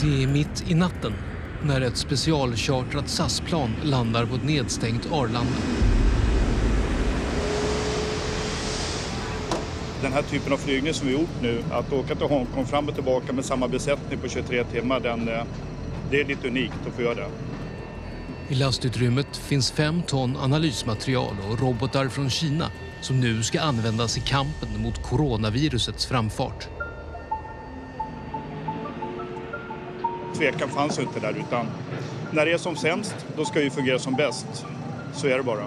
Det är mitt i natten när ett specialchartrat SAS-plan landar på ett nedstängt Arlanda. Den här typen av flygning som vi gjort nu, att åka till Hongkong fram och tillbaka med samma besättning på 23 timmar, den, eh, det är lite unikt att få göra det. I lastutrymmet finns fem ton analysmaterial och robotar från Kina som nu ska användas i kampen mot coronavirusets framfart. Tvekan fanns inte där utan när det är som sämst, då ska vi fungera som bäst. Så är det bara.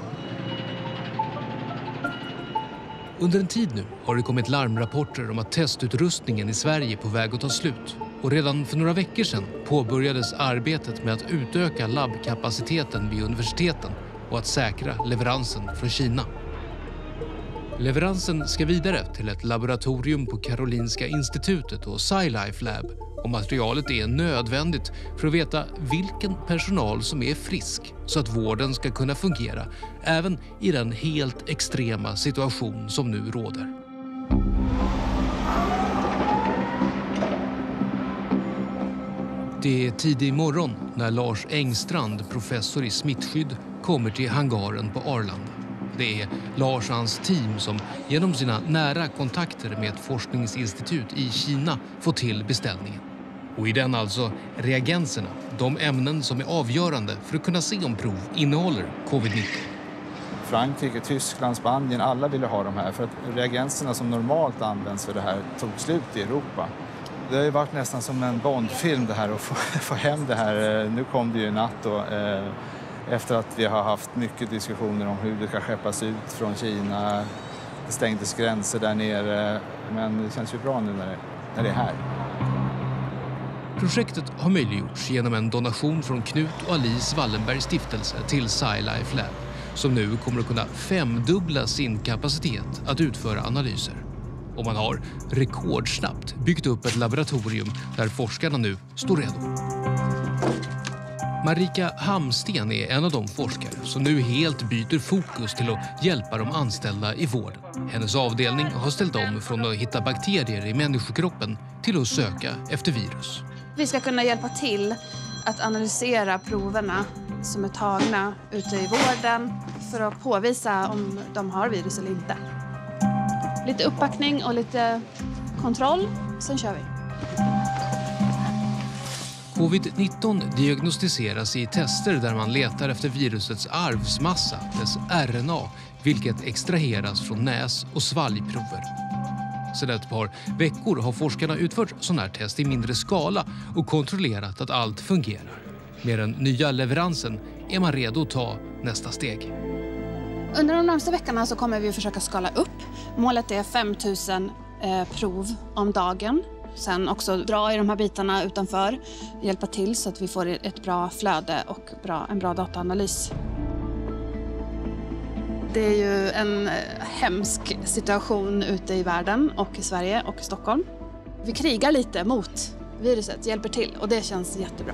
Under en tid nu har det kommit larmrapporter om att testutrustningen i Sverige är på väg att ta slut. Och redan för några veckor sedan påbörjades arbetet med att utöka labbkapaciteten vid universiteten och att säkra leveransen från Kina. Leveransen ska vidare till ett laboratorium på Karolinska institutet och SciLife Lab och materialet är nödvändigt för att veta vilken personal som är frisk så att vården ska kunna fungera även i den helt extrema situation som nu råder. Det är tidig morgon när Lars Engstrand, professor i smittskydd, kommer till hangaren på Arlanda. Det är Lars och hans team som genom sina nära kontakter med ett forskningsinstitut i Kina får till beställningen. Och i den alltså reagenserna, de ämnen som är avgörande för att kunna se om prov innehåller covid-19. Frankrike, Tyskland, Spanien, alla ville ha de här för att reagenserna som normalt används för det här tog slut i Europa. Det har ju varit nästan som en Bondfilm det här att få, få hem det här. Nu kom det ju i natt och, eh, efter att vi har haft mycket diskussioner om hur det ska skeppas ut från Kina. Det stängdes gränser där nere, men det känns ju bra nu när det, när det är här. Projektet har möjliggjorts genom en donation från Knut och Alice Wallenbergs stiftelse till SciLife Lab som nu kommer att kunna femdubbla sin kapacitet att utföra analyser. Och man har rekordsnabbt byggt upp ett laboratorium där forskarna nu står redo. Marika Hamsten är en av de forskare som nu helt byter fokus till att hjälpa de anställda i vården. Hennes avdelning har ställt om från att hitta bakterier i människokroppen till att söka efter virus. Vi ska kunna hjälpa till att analysera proverna som är tagna ute i vården för att påvisa om de har virus eller inte. Lite uppbackning och lite kontroll, sen kör vi. Covid-19 diagnostiseras i tester där man letar efter virusets arvsmassa, dess RNA, vilket extraheras från näs och svalgprover. Sedan ett par veckor har forskarna utfört sådana här test i mindre skala och kontrollerat att allt fungerar. Med den nya leveransen är man redo att ta nästa steg. Under de närmaste veckorna så kommer vi att försöka skala upp. Målet är 5 000 eh, prov om dagen. Sen också dra i de här bitarna utanför, hjälpa till så att vi får ett bra flöde och bra, en bra dataanalys. Det är ju en eh, hemsk situation ute i världen och i Sverige och i Stockholm. Vi krigar lite mot viruset, hjälper till och det känns jättebra.